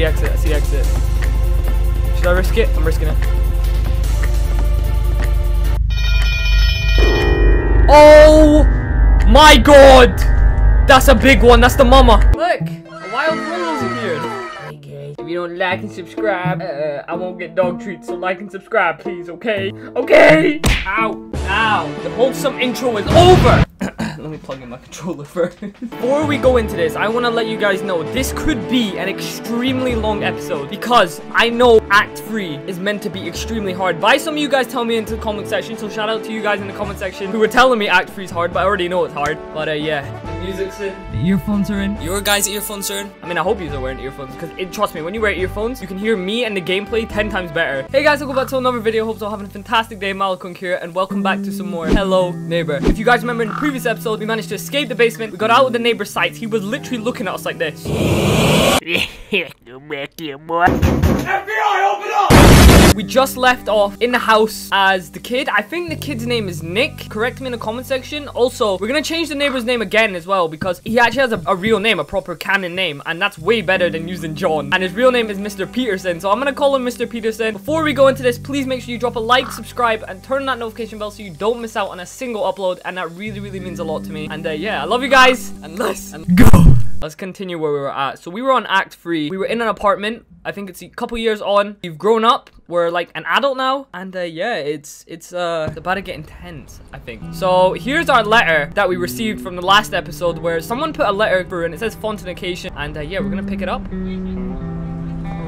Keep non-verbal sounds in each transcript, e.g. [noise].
the exit. I see the exit. Should I risk it? I'm risking it. Oh my god! That's a big one. That's the mama. Look, a wild Romeo's appeared. Hey guys, if you don't like and subscribe, uh, I won't get dog treats. So like and subscribe, please. Okay? Okay. Ow! Now the wholesome intro is over. Let me plug in my [laughs] controller first. Before we go into this, I want to let you guys know this could be an extremely long episode because I know Act 3 is meant to be extremely hard. By some of you guys tell me into the comment section, so shout out to you guys in the comment section who were telling me Act 3 is hard, but I already know it's hard. But uh, yeah, the music's in, the earphones are in, your guys' earphones are in. I mean, I hope you are wearing earphones because it, trust me, when you wear earphones, you can hear me and the gameplay 10 times better. Hey guys, welcome back to another video. Hope you're having a fantastic day. Malikong here, and welcome back to some more Hello Neighbor. If you guys remember in the previous episode, we managed to escape the basement. We got out of the neighbor's sights. He was literally looking at us like this. [laughs] We just left off in the house as the kid. I think the kid's name is Nick. Correct me in the comment section. Also, we're gonna change the neighbor's name again as well because he actually has a, a, real name, a proper canon name, and that's way better than using John. And his real name is Mr. Peterson, so I'm gonna call him Mr. Peterson. Before we go into this, please make sure you drop a like, subscribe, and turn on that notification bell so you don't miss out on a single upload, and that really, really means a lot to me. And uh, yeah, I love you guys, and let's go. Let's continue where we were at. So we were on Act 3. We were in an apartment. I think it's a couple years on. We've grown up. We're like an adult now. And uh, yeah, it's it's uh about to get intense, I think. So here's our letter that we received from the last episode where someone put a letter through and it says Fontanication. And uh, yeah, we're gonna pick it up.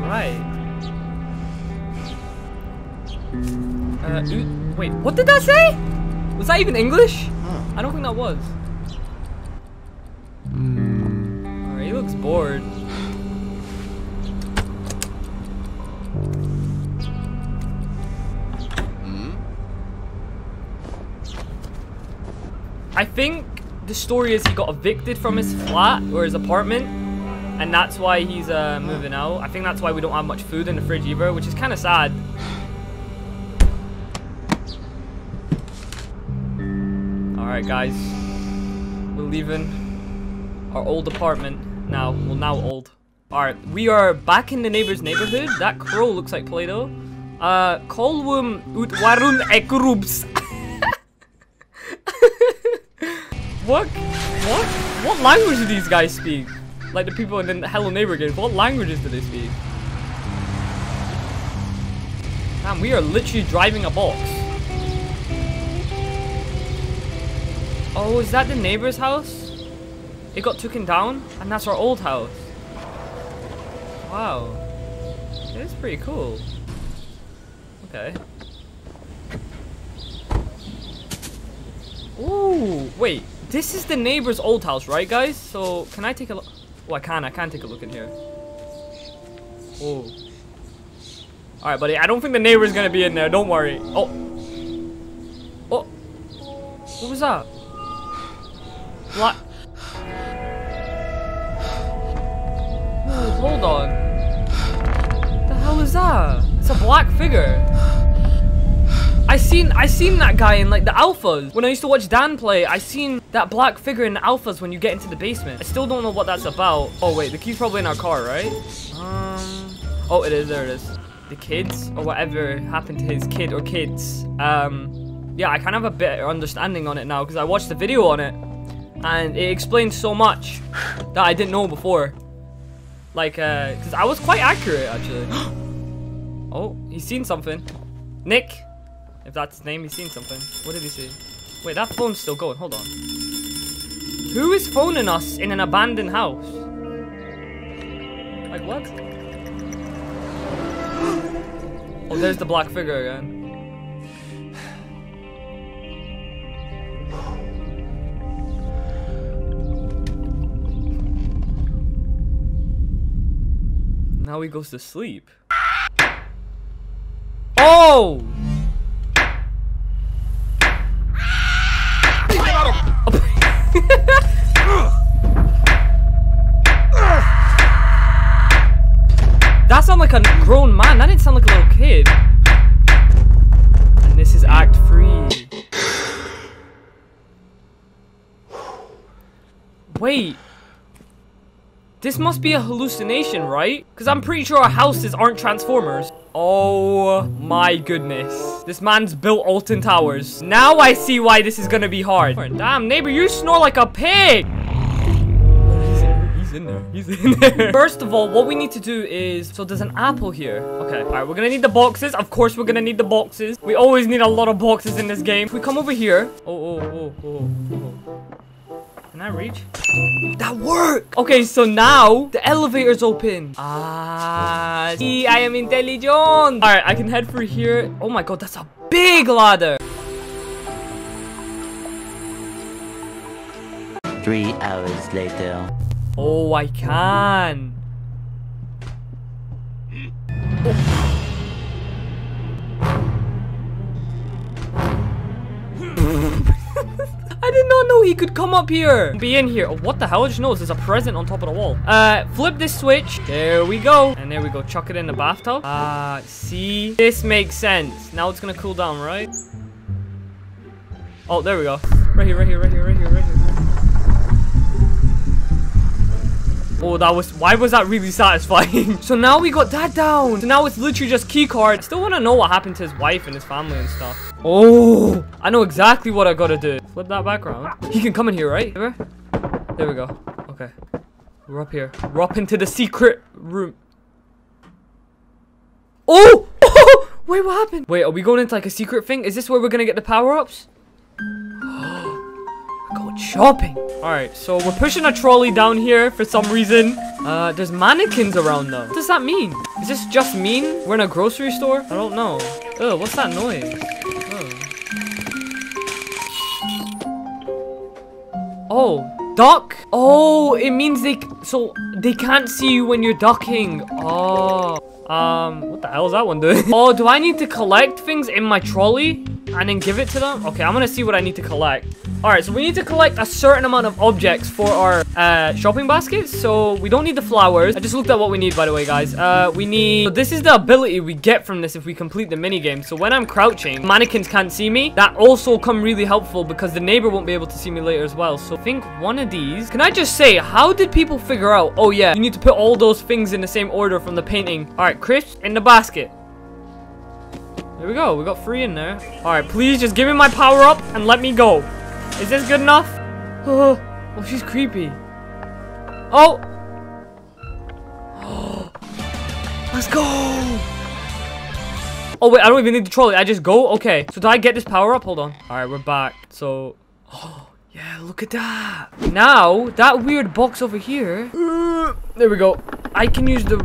Alright. Uh, wait, what did that say? Was that even English? I don't think that was. Bored. I think the story is he got evicted from his flat or his apartment and that's why he's uh, moving out. I think that's why we don't have much food in the fridge either, which is kind of sad. Alright guys, we're leaving our old apartment now. Well, now old. Alright, we are back in the neighbor's neighborhood. That crow looks like Play-Doh. Uh, Kolwum utwarun ekurubs. [laughs] What? What? What language do these guys speak? Like the people in the Hello Neighbor games, what languages do they speak? Man, we are literally driving a box. Oh, is that the neighbor's house? It got taken down? And that's our old house. Wow. It's pretty cool. Okay. Ooh, wait. This is the neighbor's old house, right, guys? So, can I take a look? Oh, I can. I can take a look in here. Oh. Alright, buddy. I don't think the neighbor's gonna be in there. Don't worry. Oh. Oh. What was that? What? Oh, hold on. The hell is that? It's a black figure. I seen I seen that guy in like the alphas. When I used to watch Dan play, I seen that black figure in the alphas when you get into the basement. I still don't know what that's about. Oh wait, the key's probably in our car, right? Um Oh it is, there it is. The kids or whatever happened to his kid or kids. Um yeah, I kind of have a better understanding on it now because I watched the video on it and it explains so much that I didn't know before. Like uh because I was quite accurate actually. [gasps] oh, he's seen something. Nick, if that's his name, he's seen something. What did he see? Wait, that phone's still going. Hold on. Who is phoning us in an abandoned house? Like, what? [gasps] oh, there's the black figure again. Now he goes to sleep. Oh! [laughs] that sounded like a grown man. That didn't sound like a little kid. And this is Act 3. Wait. This must be a hallucination, right? Because I'm pretty sure our houses aren't Transformers. Oh my goodness. This man's built Alton Towers. Now I see why this is gonna be hard. Damn, neighbor, you snore like a pig. He's in there. He's in there. First of all, what we need to do is... So there's an apple here. Okay, all right. We're gonna need the boxes. Of course, we're gonna need the boxes. We always need a lot of boxes in this game. If we come over here... Oh, oh, oh, oh, oh. Can I reach? That worked! Okay, so now the elevator's open. Ah, see, I am intelligent. All right, I can head through here. Oh my god, that's a big ladder. Three hours later. Oh, I can. I [laughs] did not know he could come up here. Be in here. Oh, what the hell? I just noticed there's a present on top of the wall. Uh, flip this switch. There we go. And there we go. Chuck it in the bathtub. Ah, uh, see? This makes sense. Now it's gonna cool down, right? Oh, there we go. Right here, right here, right here, right here, right here. Oh, that was, why was that really satisfying? [laughs] so now we got that down. So now it's literally just key card. I still want to know what happened to his wife and his family and stuff. Oh, I know exactly what I gotta do. Flip that background. He can come in here, right? There we go. Okay. We're up here. We're up into the secret room. Oh! [laughs] Wait, what happened? Wait, are we going into like a secret thing? Is this where we're gonna get the power-ups? [gasps] Oh. Go shopping. All right, so we're pushing a trolley down here for some reason. Uh, there's mannequins around though. What does that mean? Is this just mean we're in a grocery store? I don't know. Oh, what's that noise? Oh. oh, duck? Oh, it means they, so they can't see you when you're ducking. Oh. Um, what the hell is that one doing? [laughs] oh, do I need to collect things in my trolley and then give it to them? Okay, I'm gonna see what I need to collect. Alright, so we need to collect a certain amount of objects for our uh, shopping baskets. So we don't need the flowers. I just looked at what we need, by the way, guys. Uh, we need... So this is the ability we get from this if we complete the mini game. So when I'm crouching, mannequins can't see me. That also come really helpful because the neighbor won't be able to see me later as well. So I think one of these... Can I just say, how did people figure out... Oh, yeah, you need to put all those things in the same order from the painting. Alright, Chris, in the basket. There we go. We got three in there. Alright, please just give me my power up and let me go. Is this good enough? Oh, oh she's creepy. Oh! [gasps] Let's go! Oh, wait, I don't even need the trolley. I just go? Okay. So, do I get this power up? Hold on. Alright, we're back. So, [gasps] oh, yeah, look at that. Now, that weird box over here. [gasps] there we go. I can use the...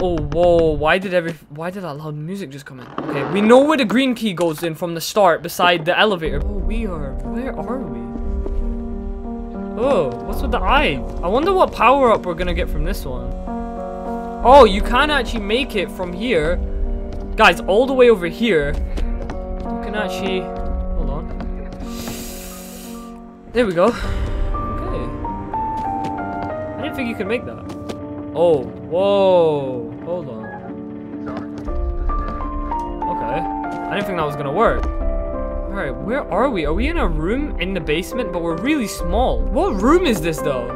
Oh, whoa. Why did every... Why did that loud music just come in? Okay, we know where the green key goes in from the start beside the elevator. Oh, we are... Where are we? Oh, what's with the eye? I wonder what power-up we're gonna get from this one. Oh, you can actually make it from here. Guys, all the way over here. You can actually... Hold on. There we go. Okay. I didn't think you could make that. Oh, whoa. Hold on. Okay. I didn't think that was gonna work. Alright, where are we? Are we in a room in the basement? But we're really small. What room is this, though?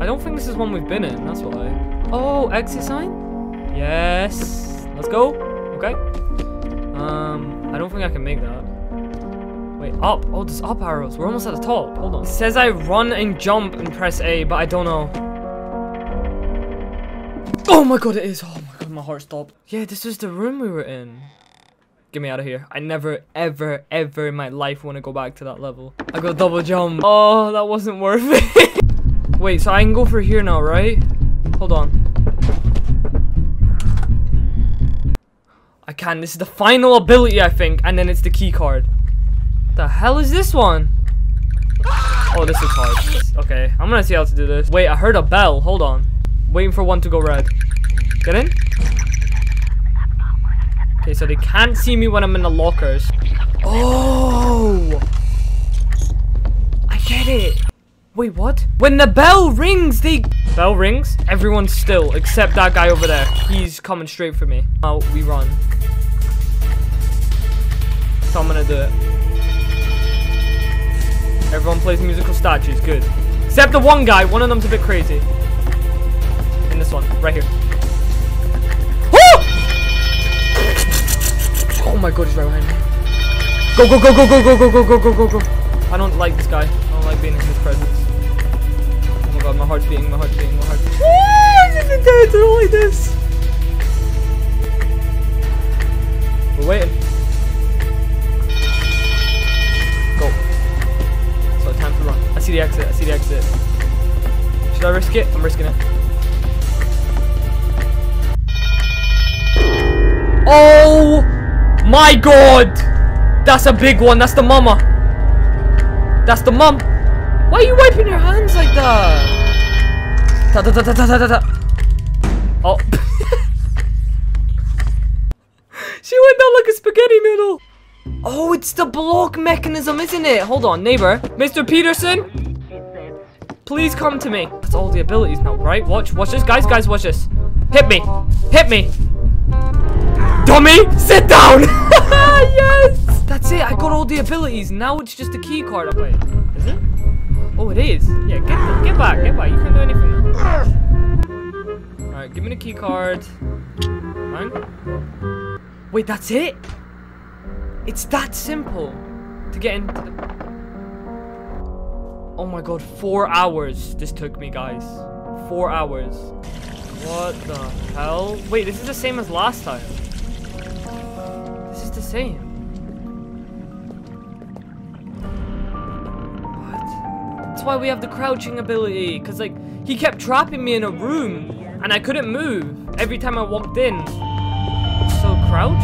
I don't think this is one we've been in. That's why. Oh, exit sign? Yes. Let's go. Okay. Um, I don't think I can make that. Wait, up. Oh, there's up arrows. We're almost at the top. Hold on. It says I run and jump and press A, but I don't know. Oh my god, it is. Oh my god, my heart stopped. Yeah, this is the room we were in. Get me out of here. I never, ever, ever in my life want to go back to that level. I got double jump. Oh, that wasn't worth it. [laughs] Wait, so I can go for here now, right? Hold on. I can. This is the final ability, I think. And then it's the key card. The hell is this one? Oh, this is hard. Okay, I'm gonna see how to do this. Wait, I heard a bell. Hold on. Waiting for one to go red. Get in. Okay, so they can't see me when I'm in the lockers. Oh! I get it. Wait, what? When the bell rings, they... Bell rings, everyone's still, except that guy over there. He's coming straight for me. Now we run. So I'm gonna do it. Everyone plays musical statues, good. Except the one guy, one of them's a bit crazy. This one, right here. Oh! Oh my god, he's right behind me. Go, go, go, go, go, go, go, go, go, go, go, go. I don't like this guy. I don't like being in his presence. Oh my god, my heart's beating, my heart's beating, my heart's beating. Oh, I don't like this. We're waiting. Go. So time to run. I see the exit. I see the exit. Should I risk it? I'm risking it. Oh my god! That's a big one. That's the mama. That's the mum. Why are you wiping your hands like that? Ta ta ta ta ta ta ta. Oh. [laughs] she went down like a spaghetti noodle. Oh, it's the block mechanism, isn't it? Hold on, neighbor. Mr. Peterson? Please come to me. That's all the abilities now, right? Watch, watch this. Guys, guys, watch this. Hit me. Hit me. Dummy, sit down. [laughs] yes. That's it. I got all the abilities. Now it's just a key card. Wait, is it? Oh, it is. Yeah, get get back. Get back. You can't do anything now. Alright, give me the key card. Fine. Wait, that's it? It's that simple to get into the... Oh my god, four hours this took me, guys. Four hours. What the hell? Wait, this is the same as last time. The same. What? That's why we have the crouching ability. Because, like, he kept trapping me in a room. And I couldn't move every time I walked in. So, crouch?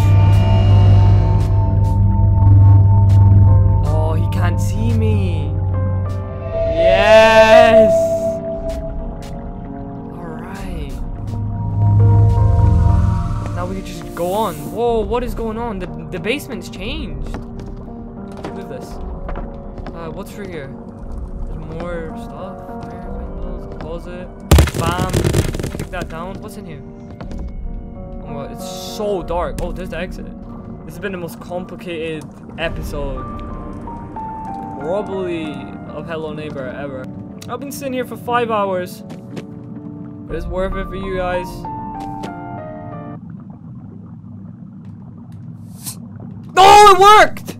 Oh, he can't see me. Yes! Now we can just go on. Whoa, what is going on? The, the basement's changed. Move this. Uh, what's through here? There's more stuff. Fire windows, closet. Bam. Kick that down. What's in here? Oh my god, it's so dark. Oh, there's the exit. This has been the most complicated episode. Probably of Hello Neighbor ever. I've been sitting here for five hours. It's worth it for you guys. Oh, it worked!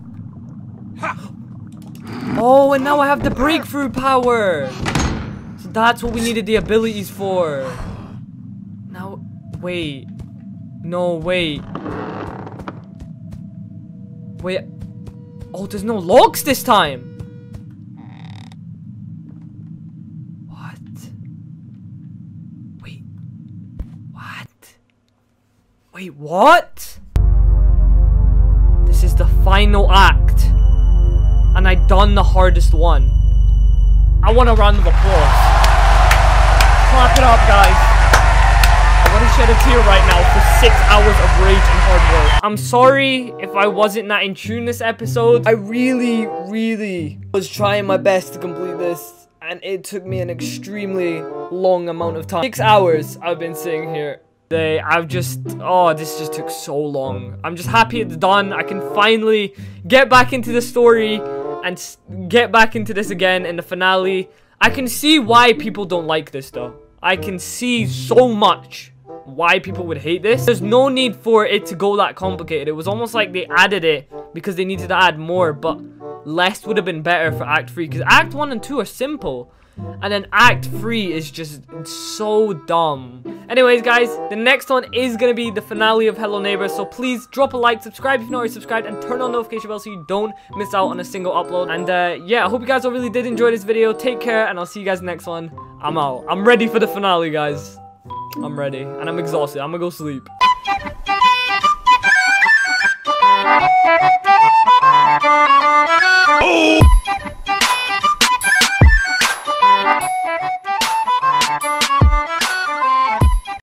Oh, and now I have the breakthrough power. So that's what we needed the abilities for. Now, wait. No, wait. Wait. Oh, there's no logs this time. What? Wait. What? Wait, what? Final act. And I done the hardest one. I want a round of applause. Clap it up, guys. I want to shed a tear right now for six hours of rage and hard work. I'm sorry if I wasn't that in tune this episode. I really, really was trying my best to complete this. And it took me an extremely long amount of time. Six hours I've been sitting here. Today, I've just, oh, this just took so long. I'm just happy it's done. I can finally get back into the story and get back into this again in the finale. I can see why people don't like this though. I can see so much why people would hate this. There's no need for it to go that complicated. It was almost like they added it because they needed to add more, but less would have been better for Act 3 because Act 1 and 2 are simple. And then Act 3 is just so dumb. Anyways, guys, the next one is going to be the finale of Hello Neighbor. So please drop a like, subscribe if you're not already subscribed, and turn on notification bell so you don't miss out on a single upload. And uh, yeah, I hope you guys all really did enjoy this video. Take care, and I'll see you guys next one. I'm out. I'm ready for the finale, guys. I'm ready. And I'm exhausted. I'm going to go sleep. Oh!